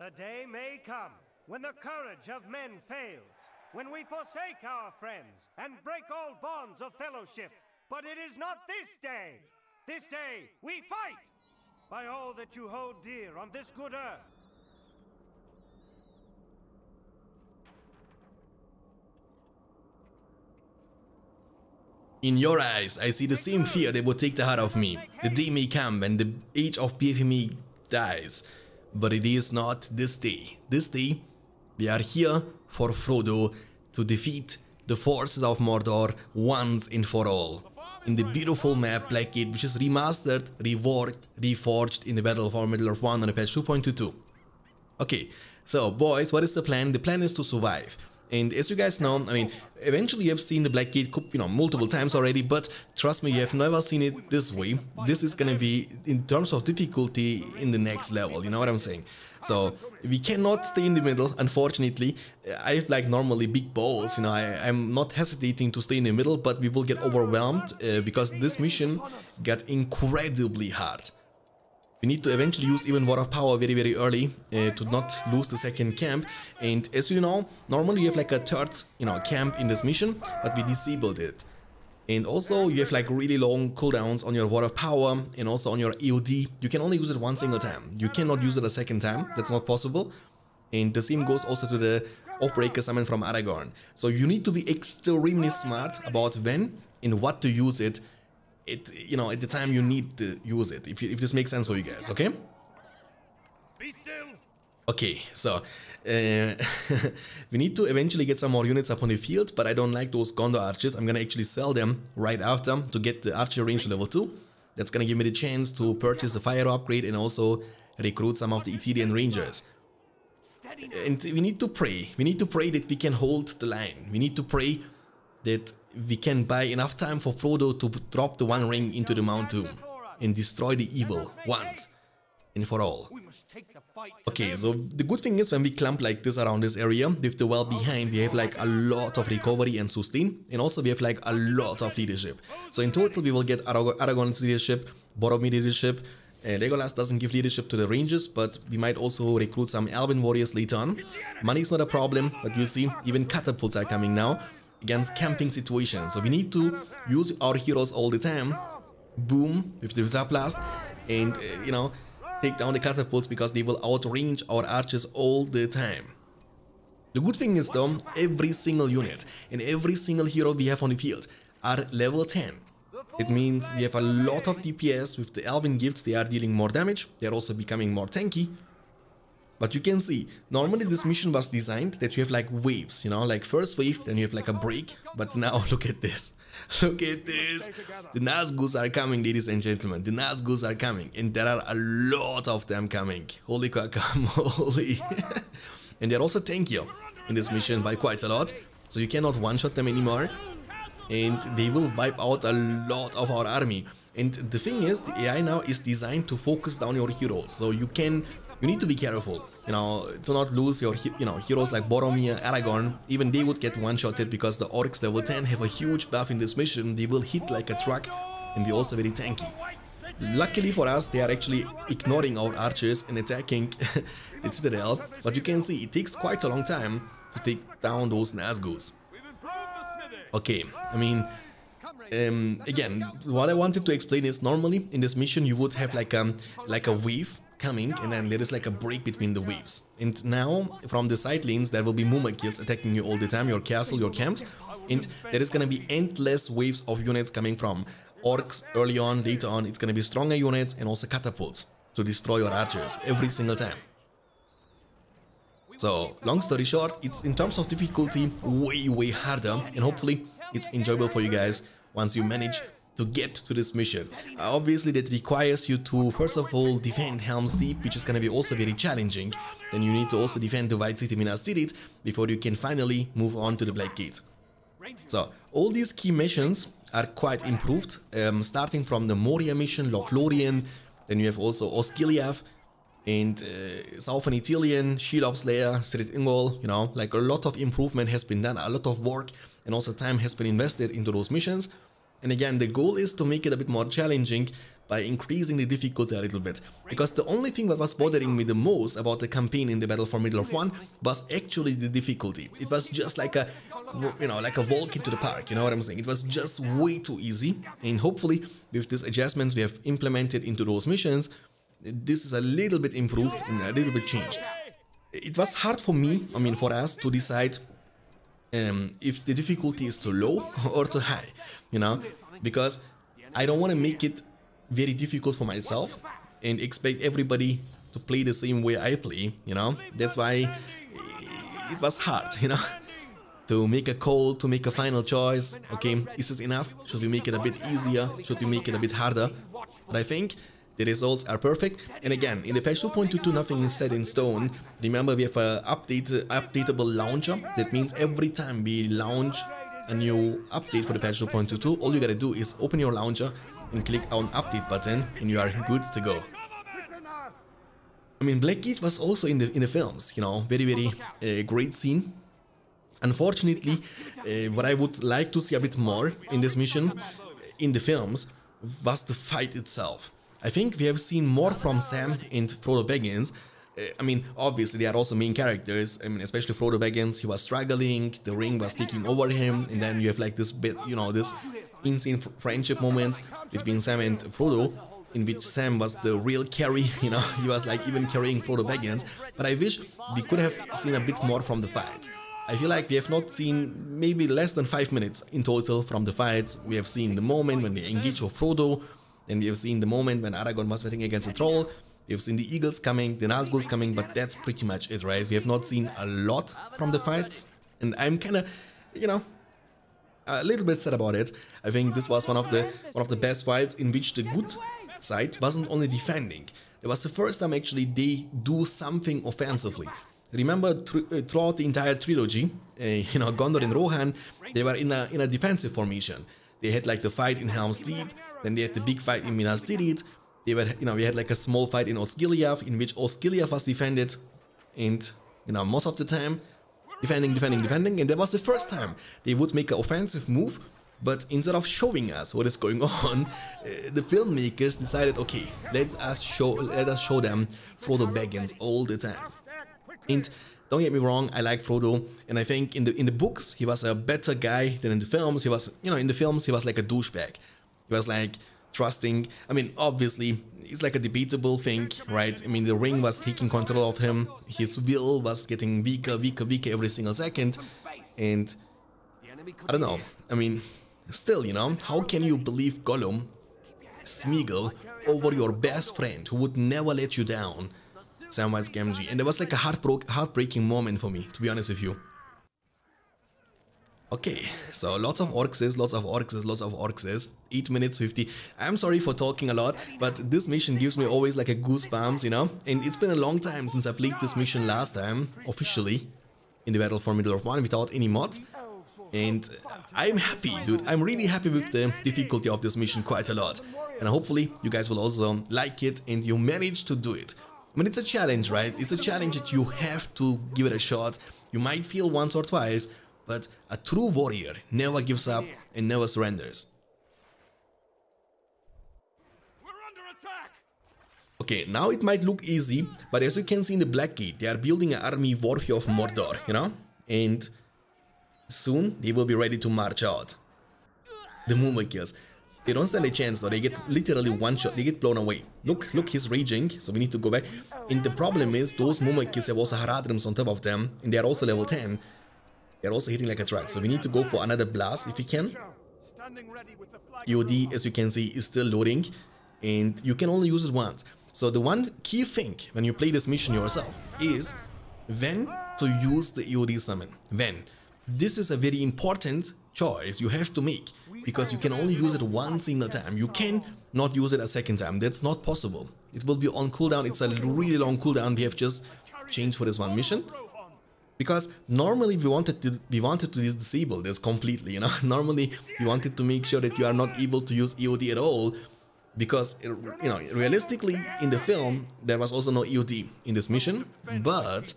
The day may come when the courage of men fails, when we forsake our friends and break all bonds of fellowship. But it is not this day. This day we fight by all that you hold dear on this good earth. In your eyes, I see the same fear that would take the heart of me. The day may come when the age of BFME dies. But it is not this day. This day, we are here for Frodo to defeat the forces of Mordor once and for all. In the beautiful map Blackgate which is remastered, reworked, reforged in the Battle for Middle-earth 1 on the patch 2.22. Okay, so boys, what is the plan? The plan is to survive. And as you guys know, I mean, eventually you have seen the Blackgate, you know, multiple times already, but trust me, you have never seen it this way. This is gonna be, in terms of difficulty, in the next level, you know what I'm saying? So, we cannot stay in the middle, unfortunately. I have like normally big balls, you know, I, am not hesitating to stay in the middle, but we will get overwhelmed uh, because this mission got incredibly hard. We need to eventually use even Word of Power very very early uh, to not lose the second camp and as you know, normally you have like a third you know camp in this mission, but we disabled it. And also you have like really long cooldowns on your Word of Power and also on your EOD. You can only use it one single time. You cannot use it a second time, that's not possible. And the same goes also to the Oathbreaker summon from Aragorn. So you need to be extremely smart about when and what to use it it you know at the time you need to use it if, you, if this makes sense for you guys okay? Okay so uh, we need to eventually get some more units up on the field but I don't like those Gondor archers. I'm gonna actually sell them right after to get the archer range to level 2 that's gonna give me the chance to purchase the fire upgrade and also recruit some of the Ithilien rangers. And we need to pray. We need to pray that we can hold the line. We need to pray that we can buy enough time for Frodo to drop the One Ring into the Mount Doom and destroy the evil once and for all. Okay, so the good thing is when we clump like this around this area, with the well behind, we have like a lot of recovery and sustain, and also we have like a lot of leadership. So in total we will get Arag Aragorn's leadership, Boromir leadership, uh, Legolas doesn't give leadership to the Rangers, but we might also recruit some Elven warriors later on. Money is not a problem, but you see, even catapults are coming now against camping situations. So we need to use our heroes all the time. Boom, with the Zablast, and uh, you know, take down the catapults because they will outrange our archers all the time. The good thing is though, every single unit and every single hero we have on the field are level 10. It means we have a lot of DPS with the Elven gifts, they are dealing more damage, they are also becoming more tanky, but you can see, normally this mission was designed that you have like waves, you know, like first wave, then you have like a break. But now look at this. Look at this. The Nazgûs are coming, ladies and gentlemen. The Nazgûs are coming. And there are a lot of them coming. Holy holy. and they're also tankier in this mission by quite a lot. So you cannot one-shot them anymore. And they will wipe out a lot of our army. And the thing is, the AI now is designed to focus down your heroes. So you can you need to be careful, you know, to not lose your, you know, heroes like Boromir, Aragorn, even they would get one-shotted because the orcs level 10 have a huge buff in this mission, they will hit like a truck and be also very tanky. Luckily for us, they are actually ignoring our archers and attacking the citadel, but you can see it takes quite a long time to take down those Nazgûs. Okay, I mean, um, again, what I wanted to explain is normally in this mission you would have like a, um, like a weave coming and then there is like a break between the waves. And now from the side lanes there will be Mumakils attacking you all the time, your castle, your camps. And there is gonna be endless waves of units coming from orcs early on, later on it's gonna be stronger units and also catapults to destroy your archers every single time. So, long story short, it's in terms of difficulty way way harder and hopefully it's enjoyable for you guys once you manage to get to this mission. Uh, obviously that requires you to first of all defend Helm's Deep, which is gonna be also very challenging. Then you need to also defend the White City Minas Tirith before you can finally move on to the Black Gate. So all these key missions are quite improved, um, starting from the Moria mission, Lothlorien, then you have also Osgiliath, and uh, Southern Ithilien, Shelob Slayer, Cirith Ungol, you know, like a lot of improvement has been done, a lot of work and also time has been invested into those missions. And again, the goal is to make it a bit more challenging by increasing the difficulty a little bit. Because the only thing that was bothering me the most about the campaign in the Battle for Middle-earth 1 was actually the difficulty. It was just like a, you know, like a walk into the park, you know what I'm saying? It was just way too easy. And hopefully, with these adjustments we have implemented into those missions, this is a little bit improved and a little bit changed. It was hard for me, I mean for us, to decide um, if the difficulty is too low or too high, you know, because I don't want to make it very difficult for myself and expect everybody to play the same way I play, you know? That's why it was hard, you know? To make a call, to make a final choice, okay, is this enough? Should we make it a bit easier? Should we make it a bit harder? But I think the results are perfect. And again, in the patch 2.22, nothing is set in stone. Remember, we have a update, updatable launcher. That means every time we launch a new update for the patch 2.22, all you gotta do is open your launcher, and click on update button and you are good to go. I mean, Blackgate was also in the in the films, you know, very very uh, great scene. Unfortunately, uh, what I would like to see a bit more in this mission, in the films, was the fight itself. I think we have seen more from Sam and Frodo Baggins. Uh, I mean, obviously they are also main characters. I mean, especially Frodo Baggins, he was struggling, the ring was taking over him, and then you have like this bit, you know, this insane friendship moments between Sam and Frodo, in which Sam was the real carry, you know, he was like even carrying Frodo Baggins, but I wish we could have seen a bit more from the fights. I feel like we have not seen maybe less than 5 minutes in total from the fights. We have seen the moment when they engage with Frodo, then we have seen the moment when Aragorn was fighting against a troll, we have seen the eagles coming, the Nazguls coming, but that's pretty much it, right? We have not seen a lot from the fights, and I'm kinda, you know, a little bit sad about it. I think this was one of the one of the best fights in which the good side wasn't only defending. It was the first time actually they do something offensively. Remember uh, throughout the entire trilogy, uh, you know, Gondor and Rohan, they were in a in a defensive formation. They had like the fight in Helm's Deep, then they had the big fight in Minas Tirith. They were, you know, we had like a small fight in Osgiliath, in which Osgiliath was defended, and you know, most of the time defending, defending, defending, and that was the first time they would make an offensive move, but instead of showing us what is going on, uh, the filmmakers decided, okay, let us show, let us show them Frodo Baggins all the time. And don't get me wrong, I like Frodo, and I think in the in the books he was a better guy than in the films. He was, you know, in the films he was like a douchebag. He was like trusting. I mean, obviously it's like a debatable thing, right? I mean, the ring was taking control of him. His will was getting weaker, weaker, weaker every single second. And I don't know. I mean, still, you know, how can you believe Gollum, Smeagol, over your best friend who would never let you down, Samwise Gamgee? And there was like a heartbreak, heartbreaking moment for me, to be honest with you. Okay, so lots of orcs, lots of orcs, lots of orcs. 8 minutes 50. I'm sorry for talking a lot, but this mission gives me always like a goosebumps, you know? And it's been a long time since I played this mission last time, officially, in the Battle for Middle-earth 1 without any mods. And I'm happy, dude. I'm really happy with the difficulty of this mission quite a lot. And hopefully you guys will also like it and you manage to do it. I mean, it's a challenge, right? It's a challenge that you have to give it a shot. You might feel once or twice, but a true warrior never gives up and never surrenders. Okay, now it might look easy, but as you can see in the Black Gate, they are building an army worthy of Mordor, you know? And soon they will be ready to march out. The Mumakils. They don't stand a chance though, they get literally one shot, they get blown away. Look, look, he's raging, so we need to go back. And the problem is, those Mumakils have also Haradrims on top of them, and they are also level 10. They're also hitting like a truck, so we need to go for another blast if we can. EOD, as you can see, is still loading, and you can only use it once. So the one key thing when you play this mission yourself is when to use the EOD summon. When. This is a very important choice you have to make, because you can only use it one single time. You can not use it a second time, that's not possible. It will be on cooldown, it's a really long cooldown, we have just changed for this one mission because normally we wanted to we wanted to disable this completely you know normally we wanted to make sure that you are not able to use EOD at all because you know realistically in the film there was also no EOD in this mission but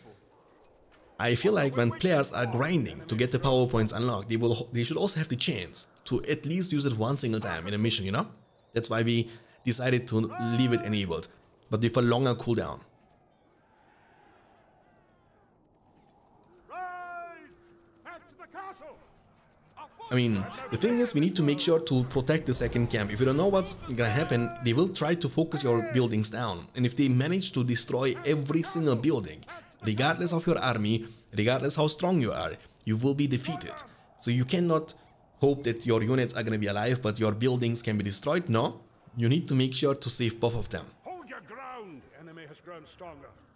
I feel like when players are grinding to get the power points unlocked, they will they should also have the chance to at least use it one single time in a mission, you know? That's why we decided to leave it enabled, but with a longer cooldown. I mean, the thing is, we need to make sure to protect the second camp. If you don't know what's gonna happen, they will try to focus your buildings down. And if they manage to destroy every single building, regardless of your army, regardless how strong you are, you will be defeated. So you cannot hope that your units are gonna be alive, but your buildings can be destroyed. No, you need to make sure to save both of them.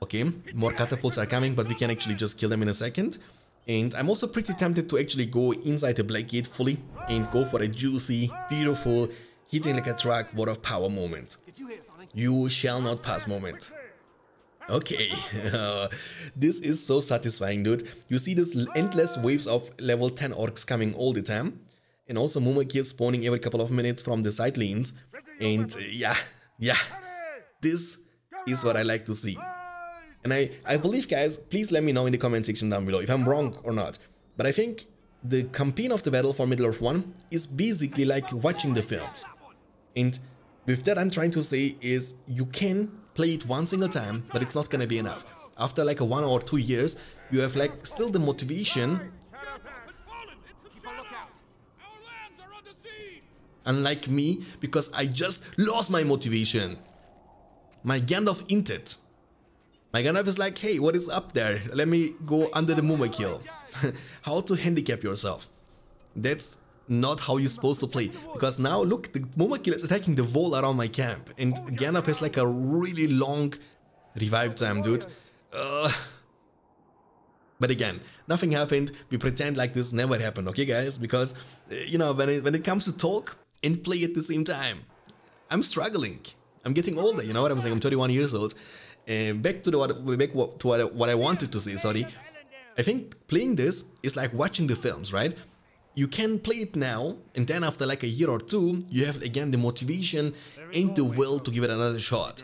Okay, more catapults are coming, but we can actually just kill them in a second. And I'm also pretty tempted to actually go inside the Black Gate fully and go for a juicy, beautiful, hitting like a truck, Word of Power moment. You shall not pass moment. Okay, this is so satisfying dude. You see this endless waves of level 10 orcs coming all the time. And also Mumakil spawning every couple of minutes from the side lanes. And uh, yeah, yeah, this is what I like to see. And I, I believe, guys, please let me know in the comment section down below if I'm wrong or not. But I think the campaign of the Battle for Middle-earth 1 is basically like watching the films. And with that I'm trying to say is you can play it one single time, but it's not gonna be enough. After like a one or two years, you have like still the motivation Unlike me, because I just lost my motivation. My Gandalf inted. My Gandalf is like, hey, what is up there? Let me go under the Mumakil. how to handicap yourself. That's not how you're supposed to play. Because now, look, the Mumakil is attacking the wall around my camp. And Gandalf has like a really long revive time, dude. Uh, but again, nothing happened. We pretend like this never happened, okay, guys? Because, uh, you know, when it, when it comes to talk and play at the same time, I'm struggling. I'm getting older, you know what I'm saying? I'm 31 years old. And back to the what back to what, what I wanted to say. Sorry, I think playing this is like watching the films, right? You can play it now, and then after like a year or two, you have again the motivation and the will to give it another shot.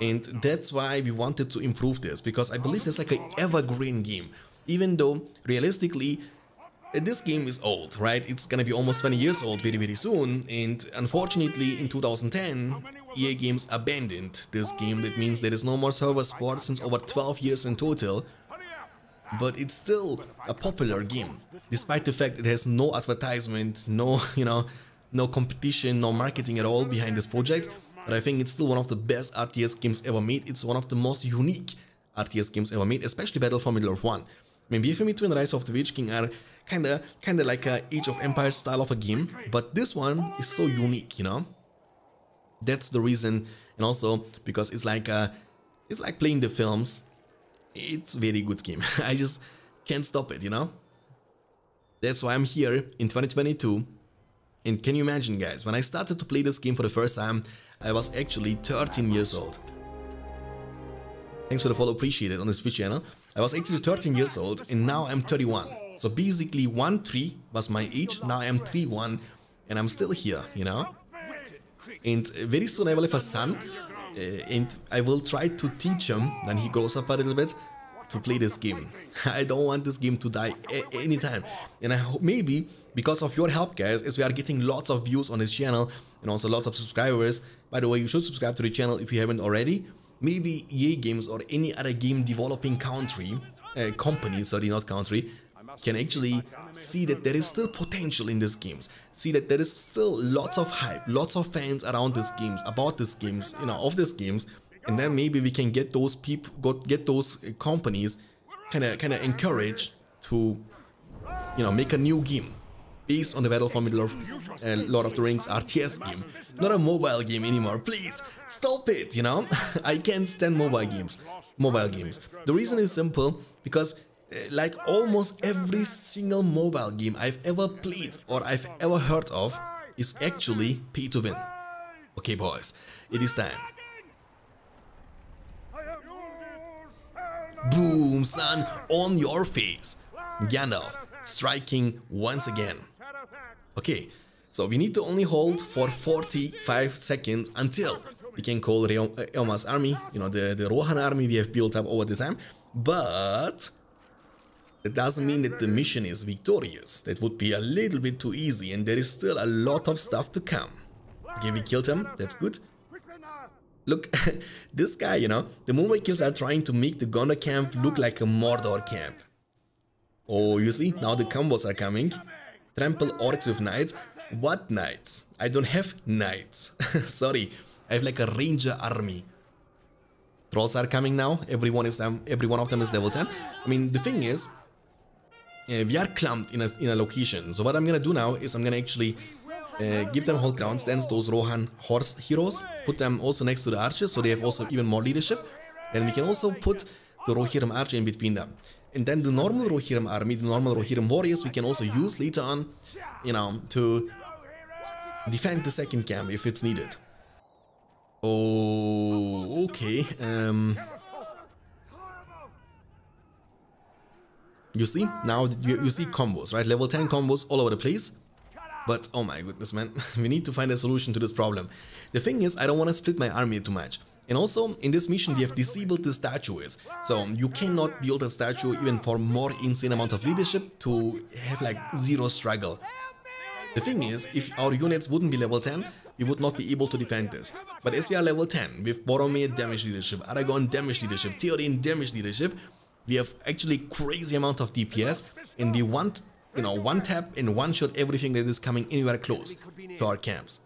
And that's why we wanted to improve this, because I believe it's like an evergreen game. Even though, realistically, this game is old, right? It's gonna be almost 20 years old very very soon, and unfortunately in 2010, EA Games abandoned this game. That means there is no more server support since over 12 years in total. But it's still a popular game, despite the fact it has no advertisement, no, you know, no competition, no marketing at all behind this project. But I think it's still one of the best RTS games ever made. It's one of the most unique RTS games ever made, especially Battle for Middle-earth 1. I mean, BFME 2 and Rise of the Witch King are kinda, kinda like a Age of Empires style of a game, but this one is so unique, you know? That's the reason, and also because it's like uh, it's like playing the films. It's very good game. I just can't stop it, you know. That's why I'm here in 2022. And can you imagine, guys? When I started to play this game for the first time, I was actually 13 years old. Thanks for the follow, appreciate it on the Twitch channel. I was actually 13 years old and now I'm 31. So basically 1-3 was my age, now I'm 3-1 and I'm still here, you know? And very soon I will have a son, uh, and I will try to teach him when he grows up a little bit to play this game. I don't want this game to die anytime. And I hope maybe because of your help, guys, as we are getting lots of views on this channel and also lots of subscribers. By the way, you should subscribe to the channel if you haven't already. Maybe EA Games or any other game developing country, uh, company, sorry, not country, can actually see that there is still potential in these games. See that there is still lots of hype lots of fans around these games about these games you know of these games. And then maybe we can get those people get those companies kind of kind of encouraged to you know make a new game based on the Battle for Middle-earth uh, Lord of the Rings RTS game. Not a mobile game anymore. Please stop it you know? I can't stand mobile games mobile games. The reason is simple because uh, like almost every single mobile game I've ever played or I've ever heard of is actually pay to win. Okay boys, it is time. Boom son, on your face. Gandalf striking once again. Okay, so we need to only hold for 45 seconds until we can call Eomer's army, you know, the, the Rohan army we have built up over the time. But That doesn't mean that the mission is victorious. That would be a little bit too easy and there is still a lot of stuff to come. Okay, we killed him. That's good. Look, this guy, you know, the Mumakils are trying to make the Gondor camp look like a Mordor camp. Oh, you see, now the combos are coming. Trample orcs with knights. What knights? I don't have knights. Sorry, I have like a ranger army. Trolls are coming now. Everyone is um, every one of them is level 10. I mean, the thing is, uh, we are clumped in a, in a location. So what I'm gonna do now is I'm gonna actually uh, give them hold ground stance, those Rohan horse heroes, put them also next to the archers so they have also even more leadership. And we can also put the Rohirrim archer in between them. And then the normal Rohirrim army, the normal Rohirrim warriors, we can also use later on, you know, to defend the second camp if it's needed. Oh, okay. Um, you see, now you, you see combos, right? Level 10 combos all over the place. But oh my goodness, man, we need to find a solution to this problem. The thing is, I don't want to split my army too much. And also, in this mission, we have disabled the statues. So you cannot build a statue even for more insane amount of leadership to have like zero struggle. The thing is, if our units wouldn't be level 10, we would not be able to defend this. But as we are level 10, with Boromir damage leadership, Aragorn damage leadership, Theoden damage leadership, we have actually crazy amount of DPS and the one, you know, one tap and one shot everything that is coming anywhere close to our camps.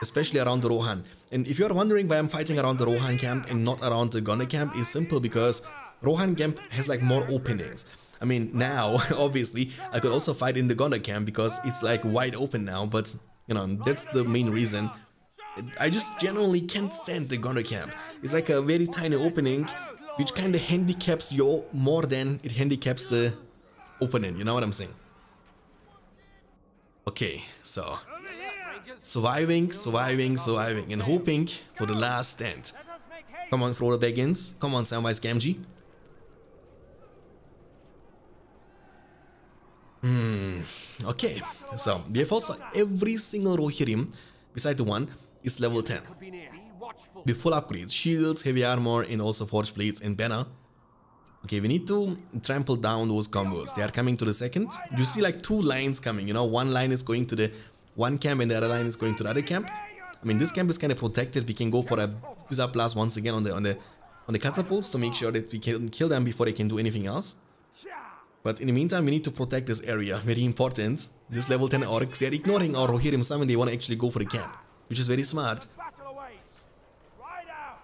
Especially around the Rohan. And if you're wondering why I'm fighting around the Rohan camp and not around the Gondor camp, is simple because Rohan camp has like more openings. I mean, now, obviously, I could also fight in the Gondor camp because it's like wide open now, but, you know, that's the main reason. I just generally can't stand the Gondor camp. It's like a very tiny opening, which kind of handicaps you more than it handicaps the opening, you know what I'm saying? Okay, so surviving, surviving, surviving, and hoping for the last stand. Come on, Frodo Baggins. Come on, Samwise Gamgee. Hmm, okay, so we have also every single Rohirrim, beside the one, is level 10. With full upgrades, shields, heavy armor, and also forge blades and banner. Okay, we need to trample down those combos. They are coming to the second. You see like two lines coming, you know, one line is going to the one camp and the other line is going to the other camp. I mean, this camp is kind of protected. We can go for a Wizard Blast once again on the on the on the catapults to make sure that we can kill them before they can do anything else. But in the meantime, we need to protect this area. Very important. This level 10 orcs, they're ignoring our Rohirrim summon. They want to actually go for the camp, which is very smart.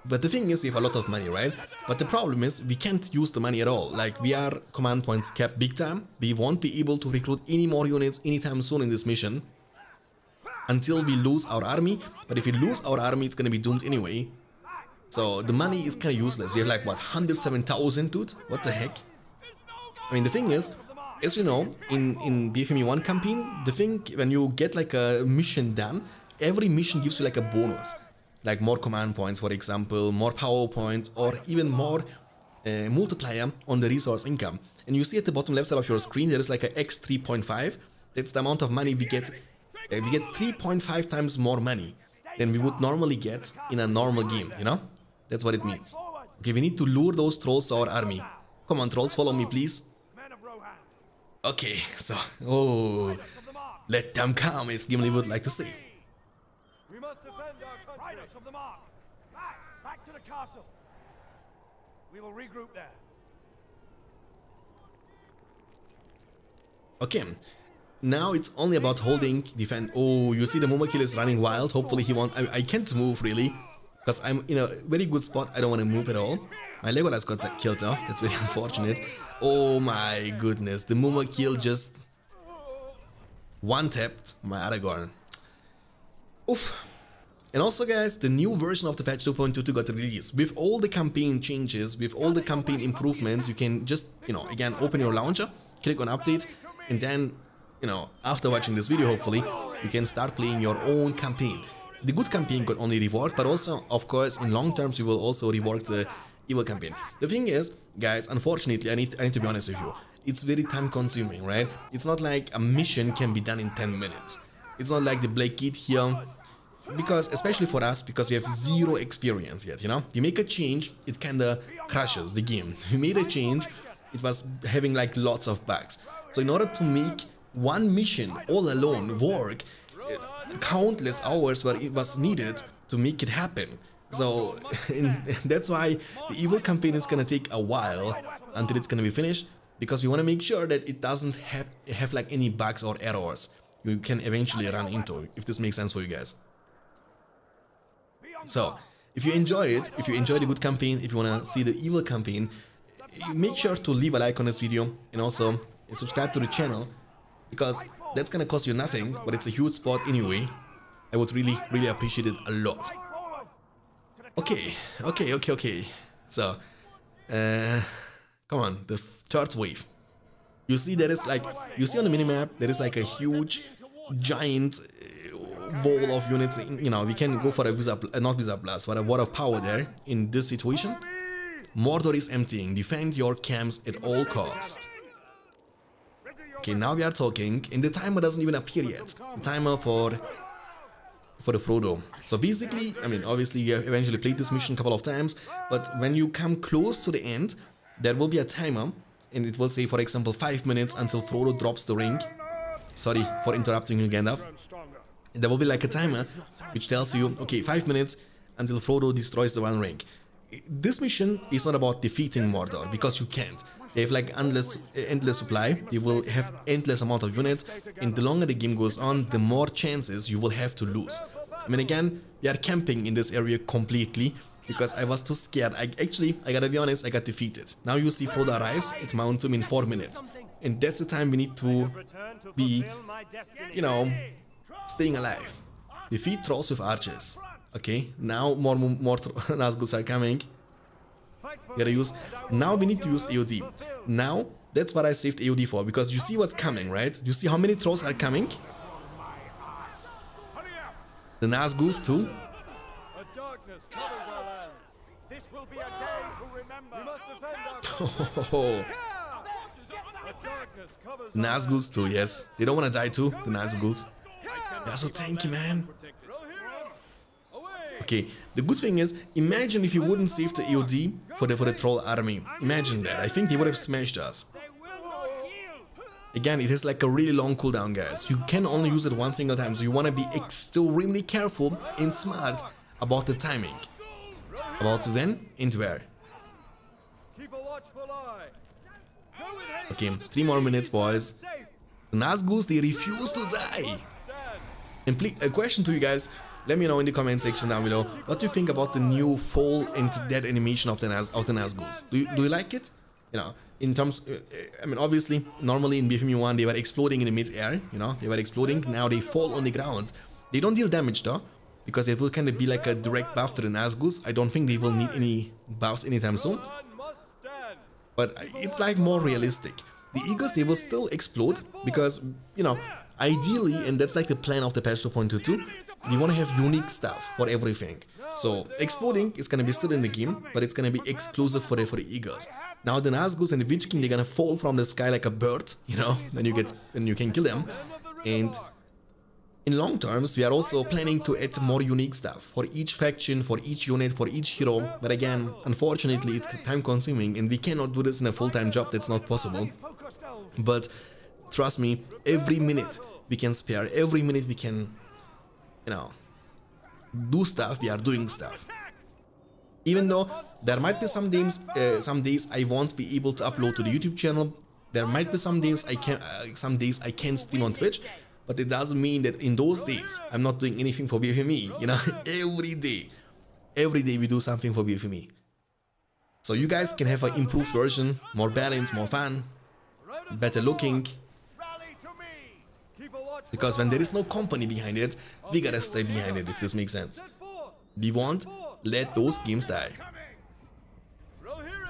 But the thing is, we have a lot of money, right? But the problem is, we can't use the money at all. Like, we are command points capped big time. We won't be able to recruit any more units anytime soon in this mission. Until we lose our army. But if we lose our army, it's gonna be doomed anyway. So, the money is kinda useless. We have like, what, 107,000, dude? What the heck? I mean, the thing is, as you know, in, in BFME 1 campaign, the thing, when you get like a mission done, every mission gives you like a bonus like more command points, for example, more power points, or even more uh, multiplier on the resource income. And you see at the bottom left side of your screen, there is like a x3.5. That's the amount of money we get. Uh, we get 3.5 times more money than we would normally get in a normal game, you know? That's what it means. Okay, we need to lure those trolls to our army. Come on, trolls, follow me, please. Okay, so, oh, let them come, as Gimli would like to say. castle. We will regroup there. Okay. Now it's only about holding, defend. Oh, you see the Mumakil is running wild. Hopefully he won't. I, I can't move really. Because I'm in a very good spot. I don't want to move at all. My Legolas got killed off. That's very unfortunate. Oh my goodness. The Mumakil just one-tapped my Aragorn. Oof. And also guys, the new version of the patch 2.22 got released. With all the campaign changes, with all the campaign improvements, you can just, you know, again, open your launcher, click on update, and then, you know, after watching this video, hopefully, you can start playing your own campaign. The good campaign got only reworked, but also, of course, in long terms, we will also rework the evil campaign. The thing is, guys, unfortunately, I need, I need to be honest with you, it's very time consuming, right? It's not like a mission can be done in 10 minutes. It's not like the Black Gate here because especially for us because we have zero experience yet you know you make a change it kinda crashes the game we made a change it was having like lots of bugs. So in order to make one mission all alone work, countless hours where it was needed to make it happen. So that's why the evil campaign is gonna take a while until it's gonna be finished because you want to make sure that it doesn't have, have like any bugs or errors you can eventually run into if this makes sense for you guys. So if you enjoy it, if you enjoy the good campaign, if you want to see the evil campaign, make sure to leave a like on this video and also subscribe to the channel because that's gonna cost you nothing but it's a huge spot anyway. I would really really appreciate it a lot. Okay, okay, okay, okay. So, uh, come on, the third wave. You see there is like, you see on the minimap, there is like a huge, giant wall of units, you know, we can go for a Visa, not Wizard Blast, but a Word of Power there in this situation. Mordor is emptying, defend your camps at all cost. Okay, now we are talking, and the timer doesn't even appear yet. The timer for for the Frodo. So basically, I mean, obviously you have eventually played this mission a couple of times, but when you come close to the end, there will be a timer, and it will say, for example, 5 minutes until Frodo drops the ring. Sorry for interrupting you, Gandalf. There will be like a timer, which tells you, okay, 5 minutes until Frodo destroys the One Ring. This mission is not about defeating Mordor, because you can't. They have like endless, endless supply, you will have endless amount of units, and the longer the game goes on, the more chances you will have to lose. I mean again, we are camping in this area completely, because I was too scared. I actually, I gotta be honest, I got defeated. Now you see Frodo arrives at Mount Doom in 4 minutes. And that's the time we need to be, you know, staying alive. Defeat trolls with archers. Okay, now more, more Nazguls are coming. Gotta use. Now we need to use AOD. Now, that's what I saved AOD for, because you see what's coming, right? You see how many trolls are coming? The Nazguls too. Oh. Nazguls too, yes. They don't want to die too, the Nazguls. They're so tanky, man. Okay, the good thing is, imagine if you wouldn't save the EOD for the, for the troll army. Imagine that. I think they would have smashed us. Again, it has like a really long cooldown, guys. You can only use it one single time, so you want to be extremely careful and smart about the timing. About when and where. Okay, three more minutes, boys. The Nazguls, they refuse to die. And please, a question to you guys. Let me know in the comment section down below what do you think about the new fall into dead animation of the Naz of the Nazguls. Do you, do you like it? You know, in terms, uh, I mean, obviously, normally in BFME 1 they were exploding in the mid-air, you know, they were exploding, now they fall on the ground. They don't deal damage though, because it will kind of be like a direct buff to the Nazguls. I don't think they will need any buffs anytime soon. But it's like more realistic. The Eagles, they will still explode, because, you know, ideally, and that's like the plan of the patch 2.22, we want to have unique stuff for everything. So exploding is gonna be still in the game, but it's gonna be exclusive for the for the Eagles. Now the Nazguls and the Witch King they're gonna fall from the sky like a bird, you know, and you get and you can kill them. And in long terms, we are also planning to add more unique stuff for each faction, for each unit, for each hero. But again, unfortunately, it's time consuming and we cannot do this in a full-time job, that's not possible. But trust me, every minute we can spare, every minute we can you know, do stuff, we are doing stuff. Even though there might be some days, uh, some days I won't be able to upload to the YouTube channel. There might be some days I can, uh, some days I can stream on Twitch, but it doesn't mean that in those days I'm not doing anything for BFME. You know, every day, every day we do something for BFME. So you guys can have an improved version, more balance, more fun, better looking, because when there is no company behind it, we gotta stay behind it if this makes sense. We won't let those games die.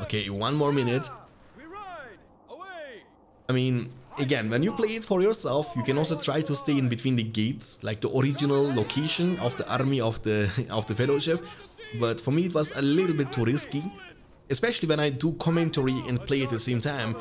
Okay, one more minute. I mean, again, when you play it for yourself, you can also try to stay in between the gates, like the original location of the army of the of the fellowship. But for me, it was a little bit too risky, especially when I do commentary and play at the same time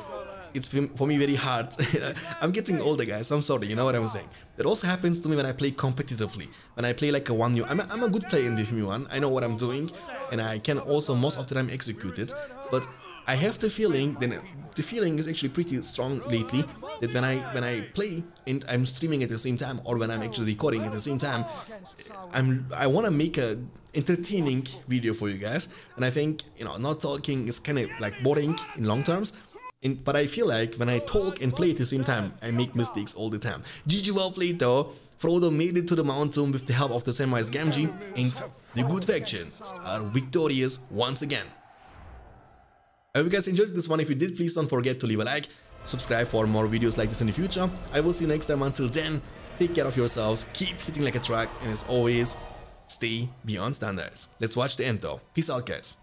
it's for me very hard. I'm getting older, guys. I'm sorry, you know what I'm saying. That also happens to me when I play competitively. When I play like a one, new I'm a, I'm a good player in BFME one. I know what I'm doing, and I can also most of the time execute it. But I have the feeling that the feeling is actually pretty strong lately that when I when I play and I'm streaming at the same time or when I'm actually recording at the same time, I'm I want to make a entertaining video for you guys. And I think you know not talking is kind of like boring in long terms. But I feel like when I talk and play at the same time, I make mistakes all the time. GG well played though. Frodo made it to the mountain with the help of the Samwise Gamgee, and the good factions are victorious once again. I hope you guys enjoyed this one. If you did, please don't forget to leave a like, subscribe for more videos like this in the future. I will see you next time. Until then, take care of yourselves, keep hitting like a truck, and as always, stay beyond standards. Let's watch the end though. Peace out, guys.